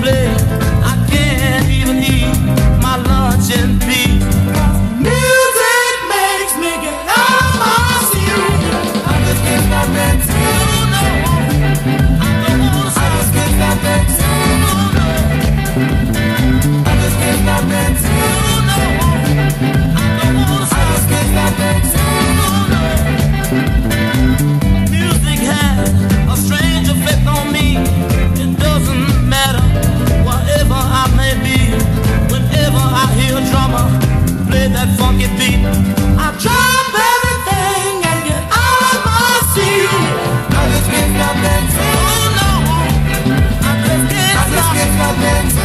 Blame. cadência.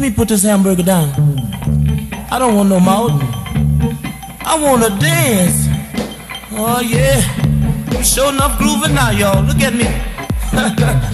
Let me put this hamburger down. I don't want no mouth. I want to dance. Oh, yeah. I'm sure enough grooving now, y'all. Look at me.